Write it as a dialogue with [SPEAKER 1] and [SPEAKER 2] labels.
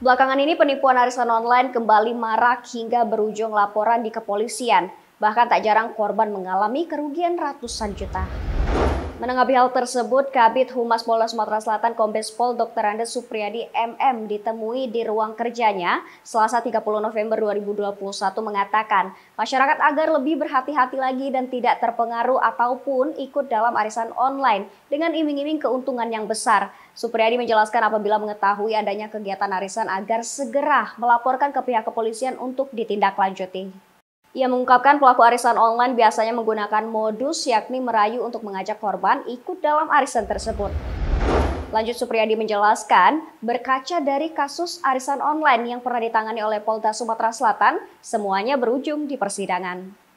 [SPEAKER 1] Belakangan ini penipuan arisan online kembali marak hingga berujung laporan di kepolisian. Bahkan tak jarang korban mengalami kerugian ratusan juta. Menanggapi hal tersebut, Kabit Humas Polda Sumatera Selatan Kombes Pol Dr. Andes Supriyadi MM ditemui di ruang kerjanya Selasa 30 November 2021 mengatakan masyarakat agar lebih berhati-hati lagi dan tidak terpengaruh ataupun ikut dalam arisan online dengan iming-iming keuntungan yang besar. Supriyadi menjelaskan apabila mengetahui adanya kegiatan arisan agar segera melaporkan ke pihak kepolisian untuk ditindaklanjuti. Ia mengungkapkan pelaku arisan online biasanya menggunakan modus yakni merayu untuk mengajak korban ikut dalam arisan tersebut. Lanjut Supriyadi menjelaskan, berkaca dari kasus arisan online yang pernah ditangani oleh Polda Sumatera Selatan, semuanya berujung di persidangan.